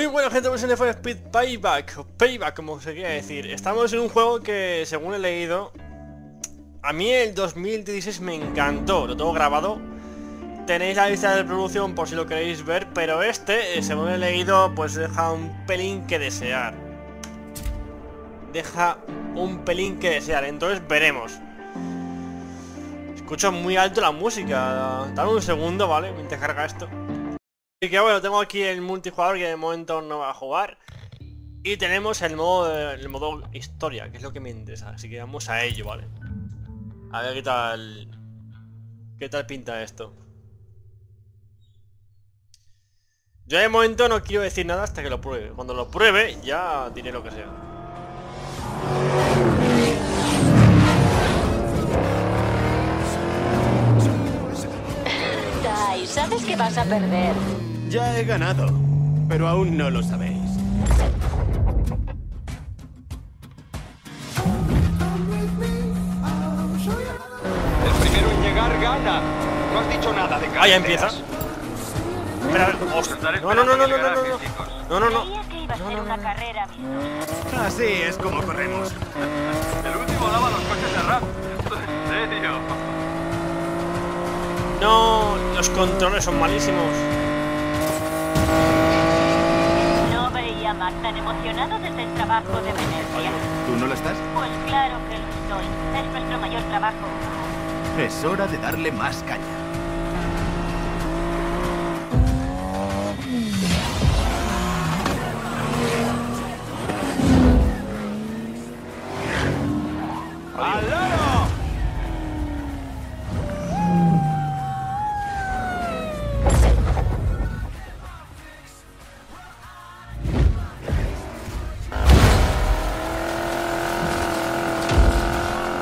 Muy buena gente, pues en For Speed Payback, Payback como se quiera decir. Estamos en un juego que, según he leído A mí el 2016 me encantó, lo tengo grabado. Tenéis la lista de producción por si lo queréis ver Pero este, eh, según he leído, pues deja un pelín que desear. Deja un pelín que desear, entonces veremos. Escucho muy alto la música. Dame un segundo, ¿vale? Mientras carga esto Así que bueno, tengo aquí el multijugador que de momento no va a jugar. Y tenemos el modo, el modo historia, que es lo que me interesa. Así que vamos a ello, ¿vale? A ver qué tal... ¿Qué tal pinta esto? Yo de momento no quiero decir nada hasta que lo pruebe. Cuando lo pruebe, ya diré lo que sea. Sabes que vas a perder. Ya he ganado, pero aún no lo sabéis. El primero en llegar gana. No has dicho nada de Ah, ya empieza. carreteras. Espera, a ver, ostras. No, no, no, no, no, no, no, no. No. Así es como corremos. El último lava los coches de rap. Esto es en serio. No, los controles son malísimos. Tan emocionado desde el trabajo de Venecia. ¿Tú no lo estás? Pues claro que lo estoy. Es nuestro mayor trabajo. Es hora de darle más caña.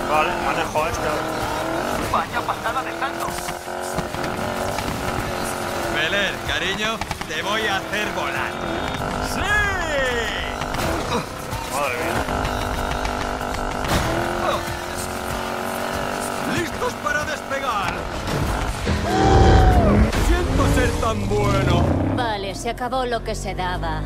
Vale, manejo esto. Vaya pasada de salto. Meler, cariño, te voy a hacer volar. ¡Sí! Madre mía. ¡Listos para despegar! Siento ser tan bueno. Vale, se acabó lo que se daba.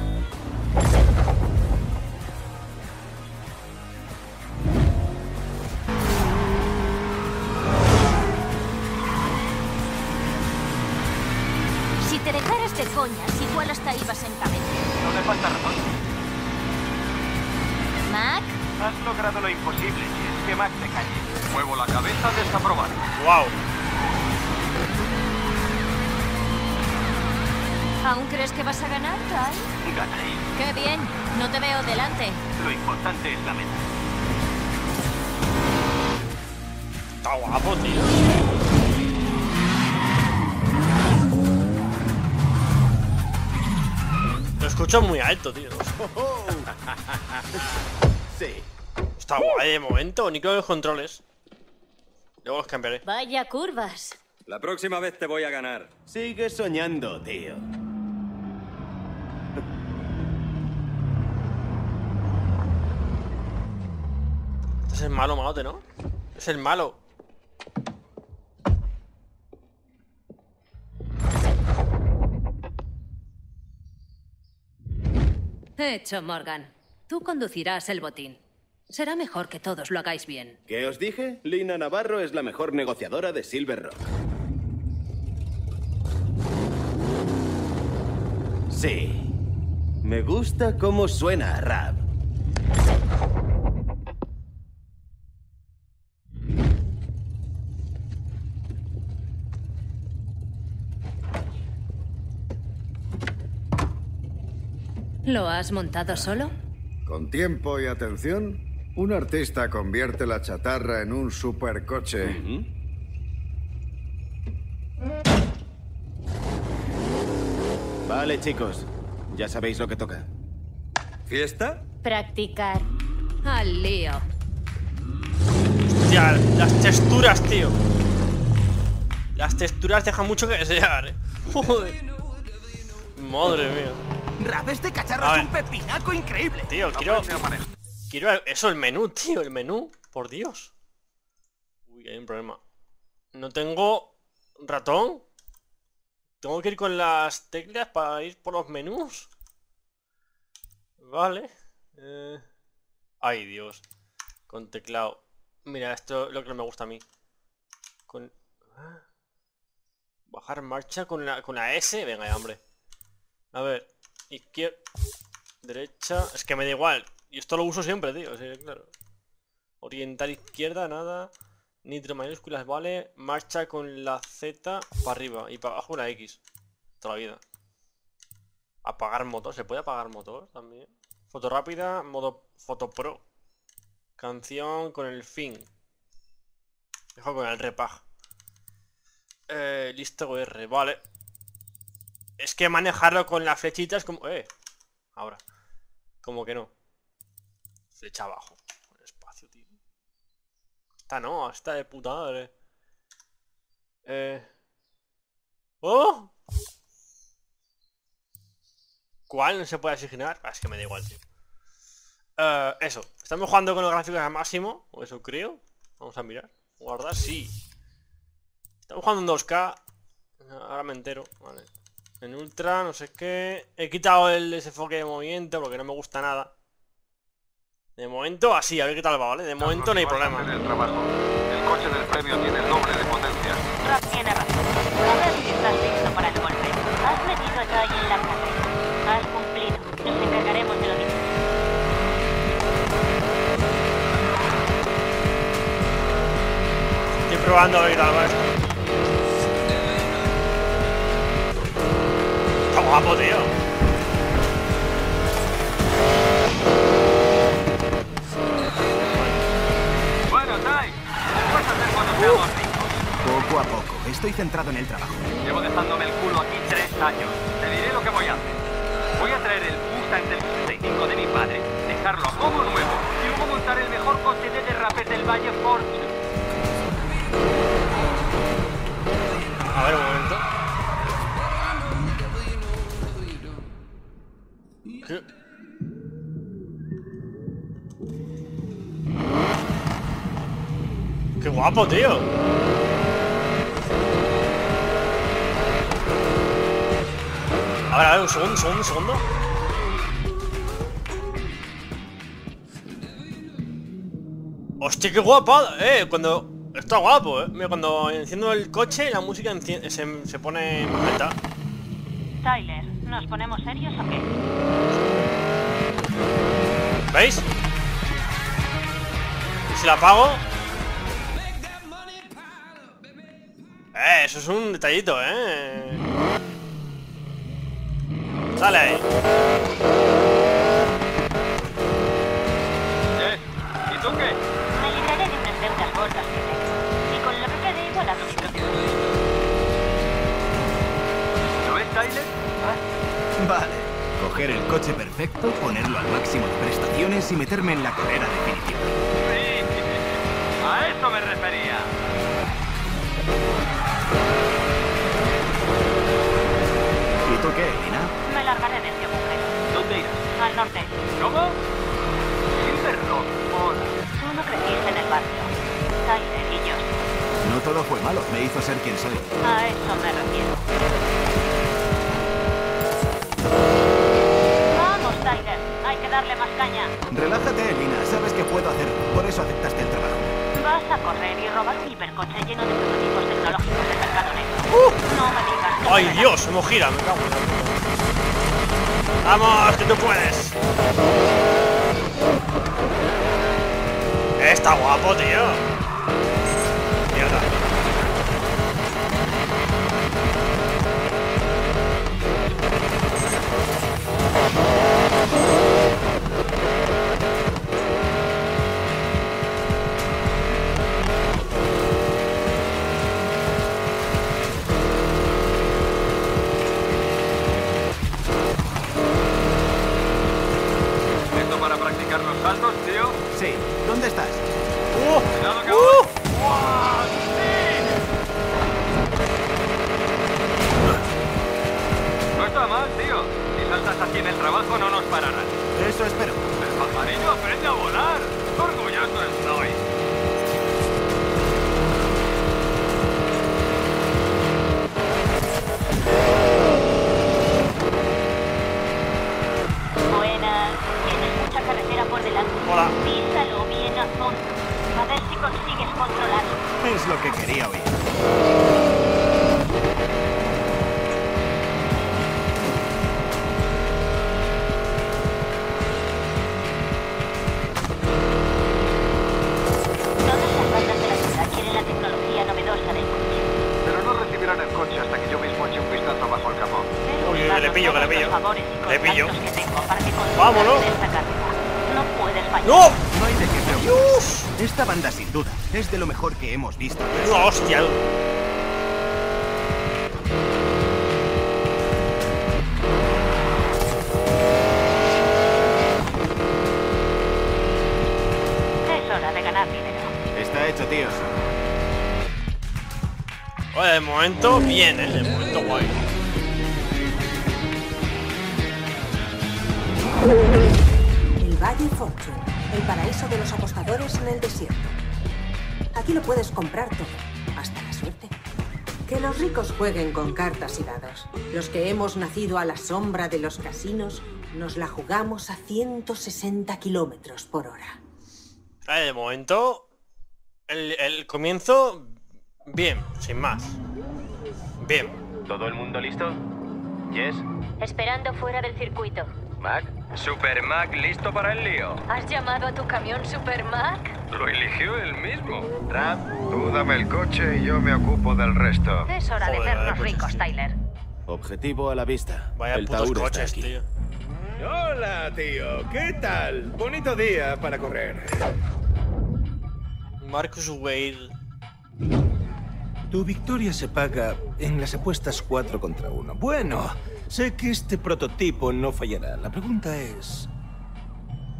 Has logrado lo imposible, y es que Max te calle. Muevo la cabeza desaprobada. Wow. ¿aún crees que vas a ganar, Ty? Ganaré. Qué bien, no te veo delante. Lo importante es la meta. Está guapo, tío. Lo escucho muy alto, tío. Sí. Está guay de momento, ni creo los controles. Luego los cambiaré. Vaya curvas. La próxima vez te voy a ganar. Sigue soñando, tío. Este es el malo malote, ¿no? Es el malo. Hecho, Morgan. Tú conducirás el botín. Será mejor que todos lo hagáis bien. ¿Qué os dije? Lina Navarro es la mejor negociadora de Silver Rock. Sí. Me gusta cómo suena rap. ¿Lo has montado solo? Con tiempo y atención, un artista convierte la chatarra en un supercoche. Vale, chicos. Ya sabéis lo que toca. ¿Fiesta? Practicar. Al lío. Hostia, las texturas, tío. Las texturas dejan mucho que desear, eh. Joder. Madre mía. Rap, este cacharro es un pepinaco increíble. Tío, quiero. Quiero eso, el menú, tío, el menú. Por Dios. Uy, hay un problema. No tengo ratón. Tengo que ir con las teclas para ir por los menús. Vale. Eh, Ay, Dios. Con teclado. Mira, esto es lo que me gusta a mí. Con... ah. Bajar marcha con la, con la S. Venga, ya, hombre. A ver. Izquierda. Derecha. Es que me da igual. Y esto lo uso siempre, tío. Sí, claro. Orientar izquierda, nada. Nitro mayúsculas, vale. Marcha con la Z para arriba. Y para abajo una X. Toda la vida. Apagar motor. ¿Se puede apagar motor también? Foto rápida, modo foto pro. Canción con el fin. Dejo con el repag. Eh, listo R, vale. Es que manejarlo con la flechita es como... Eh, ahora. Como que no. Flecha abajo. Con espacio, tío. Esta no, esta de puta madre. Eh... ¡Oh! ¿Cuál no se puede asignar? Ah, es que me da igual, tío. Eh, eso. Estamos jugando con los gráficos al máximo. O eso creo. Vamos a mirar. Guardar, sí. Estamos jugando en 2K. Ahora me entero. Vale. En ultra, no sé qué. He quitado el desenfoque de movimiento porque no me gusta nada. De momento así, a ver qué tal va, ¿vale? De momento no hay problema. el trabajo. El coche del premio tiene el doble de potencia. Rock tiene razón. A ver si estás listo para el golpe. Has metido a Ty en la carrera. Has cumplido. Nos encargaremos de lo mismo. Estoy probando a ver qué tal va esto. Está guapo, tío. Poco a poco. Estoy centrado en el trabajo. Llevo dejándome el culo aquí tres años. Te diré lo que voy a hacer. Voy a traer el Mustang del 65 de mi padre, dejarlo como nuevo y luego montar el mejor coche de derrapes del Valle Ford. A ver, un momento. ¿Qué? ¡Qué guapo, tío! A ver, a ver, un segundo, un segundo, un segundo. ¡Hostia, qué guapa! Eh, cuando... Está guapo, eh. Mira, cuando enciendo el coche, la música enci- se, se pone lenta. Tyler, ¿nos ponemos serios o qué? ¿Veis? Y si la apago... Eh, eso es un detallito, eh. Sale ahí. ¿Eh? ¿Y tú qué? Me libraré de unas deudas gordas que tengo. Y con lo que quede mi propio ¿Lo ves, Tyler? Vale. Coger el coche perfecto, ponerlo al máximo de prestaciones y meterme en la carrera definitiva. Sí, a eso me refería. ¿Y tú qué? Me largaré de este agujero. ¿Dónde irás? Al norte. ¿Cómo? Silver Rock. Hola. Tú no creciste en el barrio. Tyler y yo. No todo fue malo, me hizo ser quien soy. A eso me refiero. Vamos, Tyler. Hay que darle más caña. Relájate, Lina, sabes que puedo hacerlo, por eso aceptaste el trabajo. Vas a correr y robar un hipercoche lleno de prototipos tecnológicos del mercado negro. No me digas que ¡Ay, Dios! Me gira, me cago en la puta. ¡Vamos, que tú puedes! Está guapo, tío. Saltos, tío? Sí, ¿dónde estás? Es de lo mejor que hemos visto. ¡Menuda hostia! Es hora de ganar dinero. Está hecho, tíos. Oye, de momento bien, ¿eh? De momento guay. El Valle Fortune, el paraíso de los apostadores en el desierto. Aquí lo puedes comprar todo, hasta la suerte. Que los ricos jueguen con cartas y dados. Los que hemos nacido a la sombra de los casinos, nos la jugamos a 160 kilómetros por hora. Vale, de momento. El, el comienzo. Bien, sin más. Bien. ¿Todo el mundo listo? ¿Yes? Esperando fuera del circuito. ¿Mac? Super Mac listo para el lío. ¿Has llamado a tu camión Super Mac? Lo eligió él mismo. ¿Ram? Tú dame el coche y yo me ocupo del resto. Es hora de Joder, vernos vaya coches, ricos. Tyler. Objetivo a la vista. Vaya el putos coches, aquí. tío. Hola, tío. ¿Qué tal? Bonito día para correr. Marcus Wade. Tu victoria se paga en las apuestas 4 contra 1. Bueno, sé que este prototipo no fallará. La pregunta es...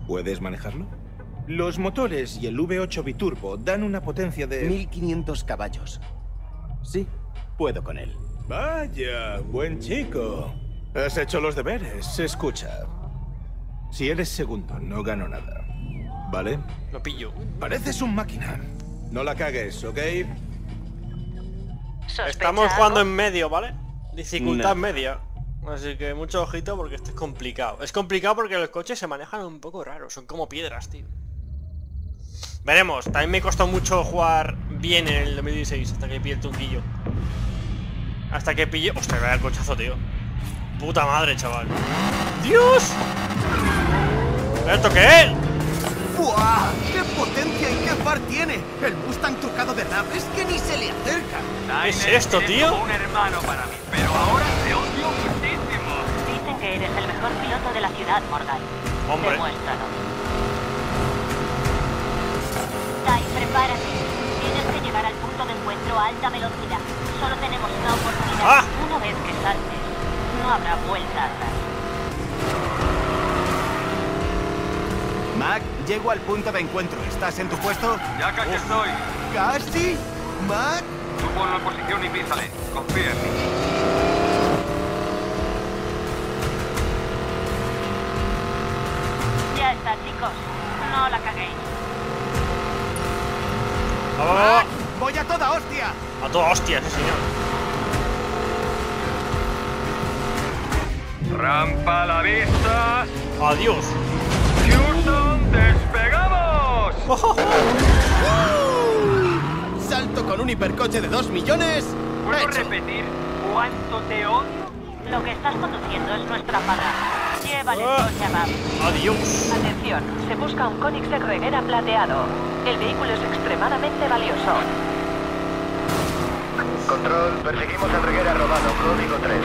¿Puedes manejarlo? Los motores y el V8 biturbo dan una potencia de... 1500 caballos. Sí, puedo con él. Vaya, buen chico. Has hecho los deberes. Escucha. Si eres segundo, no gano nada. ¿Vale? Lo pillo. Pareces un máquina. No la cagues, ¿ok? ¿Sospecha Estamos jugando en medio, ¿vale? Dificultad No. media. Así que mucho ojito porque esto es complicado. Es complicado porque los coches se manejan un poco raros. Son como piedras, tío. Veremos. También me costó mucho jugar bien en el 2016 hasta que pillé el tunquillo. Hasta que pillé... Hostia, vaya el cochazo, tío. Puta madre, chaval. ¡Dios! ¿Esto qué es? ¡Buah! ¡Qué potencia y qué far tiene! El Mustang trucado de rap es que ni se le acerca. ¿Qué es esto, tío? un hermano para mí, pero ahora te odio que eres el mejor piloto de la ciudad, Morgan. Hombre. Demuéstralo. Tai, prepárate. Tienes que llegar al punto de encuentro a alta velocidad. Solo tenemos una oportunidad. ¡Ah! Una vez que saltes, no habrá vuelta atrás. Mac, llego al punto de encuentro. ¿Estás en tu puesto? Ya casi estoy. ¡Casi! ¡Mac! Tú ponlo en posición y písale. Confía en mí. Ya está, chicos. No la caguéis. Va. ¡Voy a toda hostia! A toda hostia, sí, señor. Rampa a la vista. Adiós. Houston, despegamos. ¡Salto con un hipercoche de 2 millones! ¿Puedo ¡Hecho! repetir cuánto te odio? Lo que estás conduciendo es nuestra paga. Llévale el Ah. a. Adiós. Atención, se busca un Koenigsegg Regera plateado. El vehículo es extremadamente valioso. Control, perseguimos al reguera robado, código 3.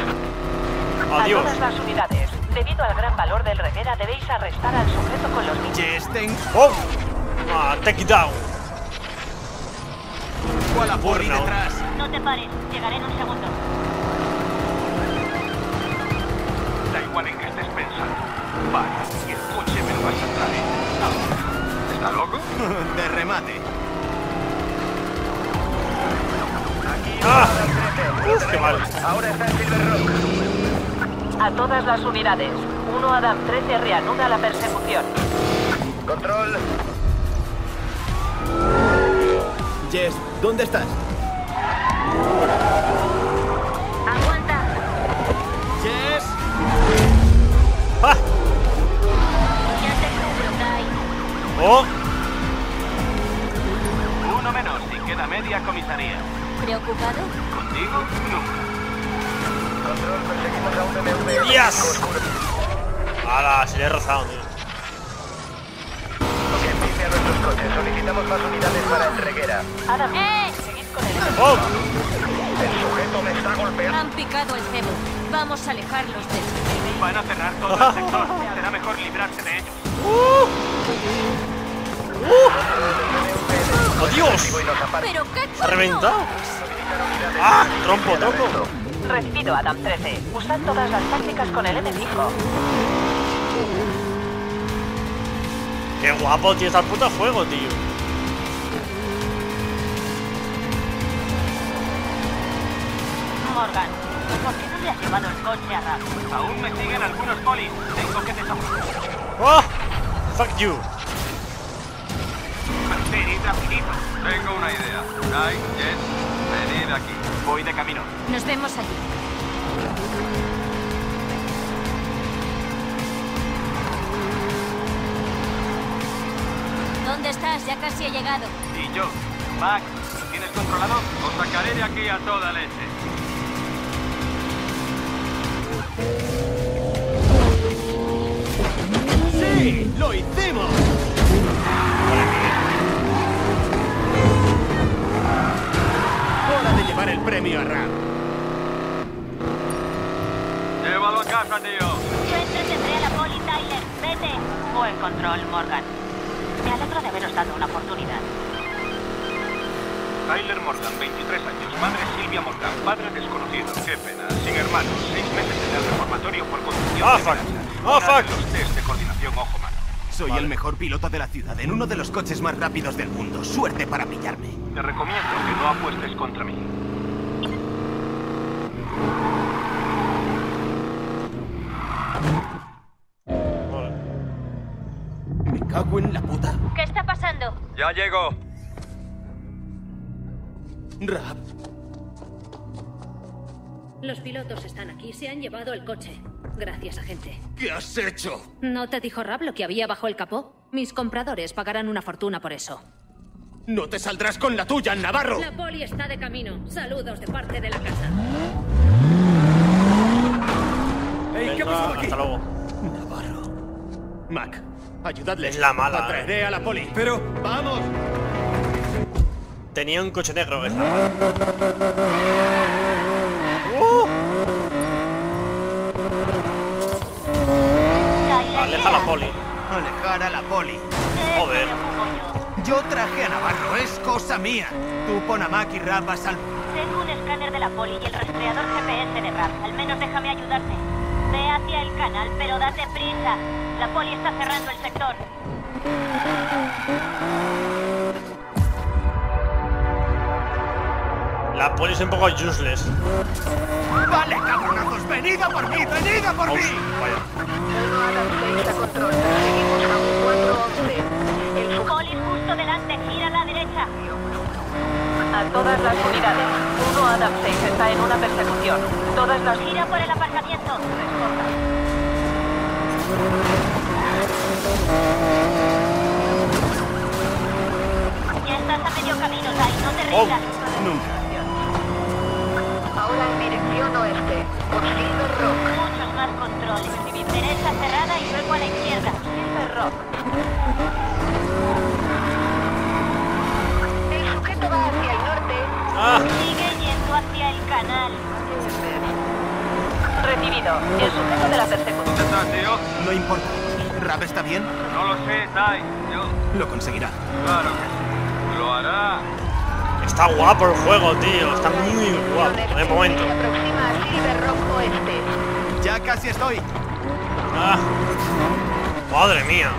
A Adiós. todas las unidades. Debido al gran valor del Regera, debéis arrestar al sujeto con los niños. Yes, ten... ¡Oh! Ah, take it down. ¿Cuál a por detrás? No te pares. Llegaré en un segundo. Vale, y el coche me lo vas a traer. ¿Estás loco? De remate. ¡Ah! Uf, qué mal. Ahora está en Silver Rock. A todas las unidades. 1 Adam 13 reanuda la persecución. Control, Jess, ¿dónde estás? Ya te cubro, Tai. ¡Oh! queda media comisaría. ¿Preocupado? ¿Contigo? Nunca. Control, perseguimos a un MV. ¡Yes! ¡Hala! Se le he rozado, tío. Ok, pise a nuestros coches. Solicitamos más unidades para entreguera. Adam, ¡Eh! seguid con el... ¡Oh! El sujeto me está golpeando. Han picado el cebo. Vamos a alejarlos de él. Van a cerrar todo el sector. Será mejor librarse de ellos. ¡Oh, Nos aparta. ¿Pero qué ¿Se ha reventado? ¡Ah! ¡Trompo, resto. Recibido, Adam 13. Usad todas las tácticas con el M5. ¡Qué guapo, tío! Está el puto juego, tío. Morgan, ¿por qué no le has llevado el coche a Rap? Aún me siguen algunos polis. Tengo que deshacer. ¡Oh! ¡Fuck you! Venid rapidito. Tengo una idea. Dai, Jess, venid aquí. Voy de camino. Nos vemos allí. ¿Dónde estás? Ya casi he llegado. Y yo, Mac, ¿lo tienes controlado? Os sacaré de aquí a toda leche. ¡Sí! ¡Lo hicimos! Hora de llevar el premio a Ram. Llévalo a casa, tío. Yo entretendré a la poli, Tyler. Vete. Buen control, Morgan. Me alegro de haberos dado una oportunidad. Tyler Morgan, 23 años. Madre Silvia Morgan. Padre desconocido. Qué pena. Sin hermanos. Seis meses en el reformatorio por conducción Ah, de fuck. Ah, fuck. los test de Soy el mejor piloto de la ciudad en uno de los coches más rápidos del mundo. Suerte para pillarme. Te recomiendo que no apuestes contra mí. Vale. Me cago en la puta. ¿Qué está pasando? Ya llego. Rap, Los pilotos están aquí. Se han llevado el coche. Gracias, agente. ¿qué has hecho? ¿No te dijo Rab lo que había bajo el capó? Mis compradores pagarán una fortuna por eso. No te saldrás con la tuya, Navarro. La poli está de camino. Saludos de parte de la casa. Ey, ¿qué ha pasado aquí? hasta luego. Navarro. Mac, ayudadle. Es la mala, Atraeré a la poli. Pero, ¡vamos! Tenía un coche negro, es la mala. ¡Uh! Aleja la poli. Alejar a la poli. ¿qué Joder. Yo traje a Navarro, es cosa mía. Tú pon a Mac y Rap a salvo. Tengo un escáner de la poli y el rastreador GPS de Rap. Al menos déjame ayudarte. Ve hacia el canal, pero date prisa. La poli está cerrando el sector. La poli es un poco useless. ¡Vale, cabronazos! ¡Venid a por mí! ¡Venid a por Oh, mí! vaya. Adam 6 a control. Seguimos a un 411. El Poli justo delante, gira a la derecha. A todas las unidades. 1 Adam 6 está en una persecución. Todas las Gira por el aparcamiento. Ya estás a medio camino, Tai, no te Oh. rindas. Nunca. Ahora en dirección oeste. Por Silver Rock. Muchos más controles. Derecha cerrada y luego a la izquierda. Silver Rock. El sujeto va hacia el norte. ¡Ah! Sigue yendo hacia el canal. Recibido. El sujeto de la persecución. ¿Dónde estás, tío? No importa. ¿Rap está bien? No lo sé, Tai. Yo... Lo conseguirá. Claro que sí. Lo hará. Está guapo el juego, tío. Está muy guapo. De momento. Ya casi estoy. Ah. Madre mía.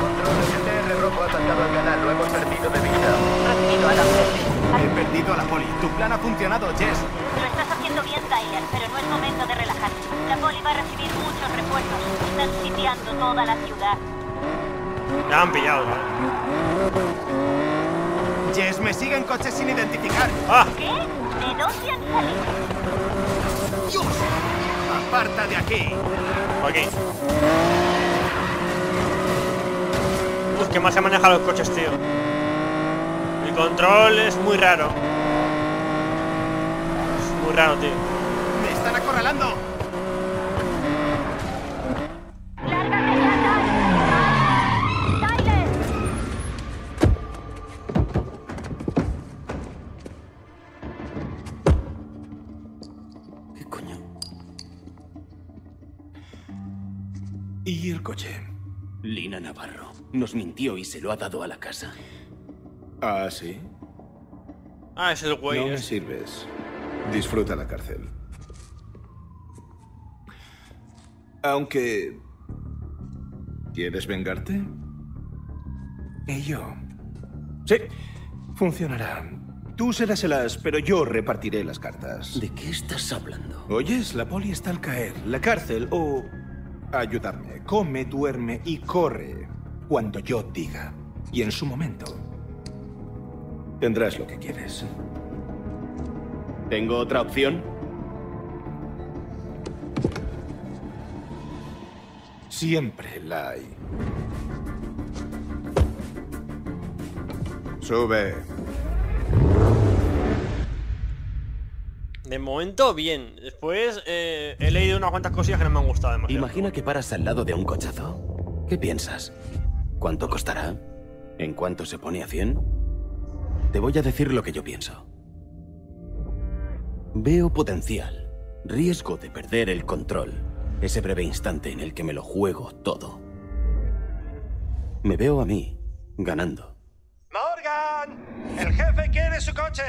Control STR rojo ha saltado al canal. Lo hemos perdido de vista. Recibido a la He perdido a la poli. Tu plan ha funcionado, Jess. Lo estás haciendo bien, Tyler, pero no es momento de relajarse. La poli va a recibir sitiando toda la ciudad. Ya han pillado, ¿vale? Jess, me siguen coches sin identificar. ¡Ah! ¿Qué? ¿De dónde han salido? ¡Dios! parta de aquí. Aquí. Uf, que más se maneja los coches, tío. El control es muy raro. Es muy raro, tío. ¡Me están acorralando! ¿Y el coche? Lina Navarro. Nos mintió y se lo ha dado a la casa. ¿Ah, sí? Ah, es el güey. No me este. sirves. Disfruta la cárcel. Aunque... ¿Quieres vengarte? Y yo. Sí, funcionará. Tú serás el as, pero yo repartiré las cartas. ¿De qué estás hablando? Oyes, la poli está al caer. La cárcel o... Ayudarme. Come, duerme y corre cuando yo diga. Y en su momento... Tendrás lo que quieres. ¿Tengo otra opción? Siempre la hay. Sube. De momento, bien. Después eh, he leído unas cuantas cosillas que no me han gustado demasiado. Imagina que paras al lado de un cochazo. ¿Qué piensas? ¿Cuánto costará? ¿En cuánto se pone a 100? Te voy a decir lo que yo pienso. Veo potencial, riesgo de perder el control, ese breve instante en el que me lo juego todo. Me veo a mí ganando. ¡Morgan! ¡El jefe quiere su coche!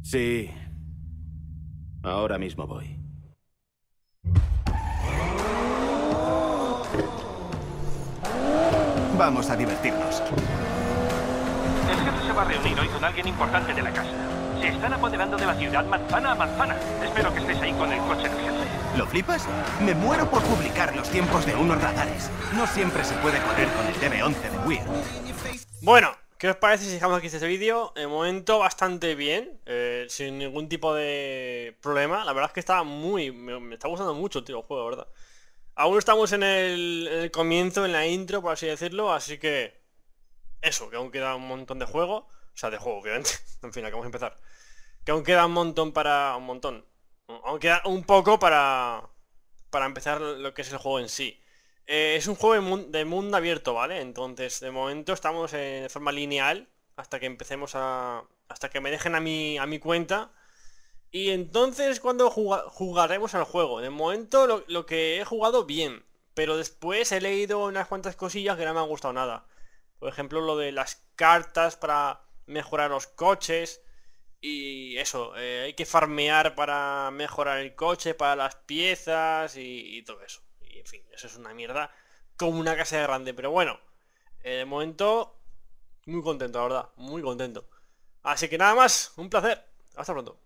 Sí. Ahora mismo voy. Vamos a divertirnos. El jefe se va a reunir hoy con alguien importante de la casa. Se están apoderando de la ciudad manzana a manzana. Espero que estés ahí con el coche del jefe. ¿Lo flipas? Me muero por publicar los tiempos de unos radares. No siempre se puede correr con el DB11 de Weir. Bueno, ¿qué os parece si dejamos aquí este vídeo? De momento bastante bien, eh, sin ningún tipo de problema. La verdad es que está muy... Me, está gustando mucho, tío, el juego, ¿verdad? Aún estamos en el, en el comienzo, en la intro, por así decirlo, así que... Eso, que aún queda un montón de juego. O sea, de juego, obviamente. en fin, acabamos de empezar. Que aún queda un montón para... Un montón. Aún queda un poco para... Para empezar lo que es el juego en sí. Eh, es un juego de, mun- de mundo abierto, ¿vale? Entonces, de momento estamos en de forma lineal hasta que empecemos a... hasta que me dejen a mi, a mi cuenta. Y entonces cuando juga- jugaremos al juego. De momento lo, lo que he jugado bien. Pero después he leído unas cuantas cosillas que no me han gustado nada. Por ejemplo, lo de las cartas para mejorar los coches. Y eso, eh, hay que farmear para mejorar el coche, para las piezas y todo eso. Y en fin, eso es una mierda como una casa de grande. Pero bueno, de momento, muy contento, la verdad, muy contento. Así que nada más, un placer. Hasta pronto.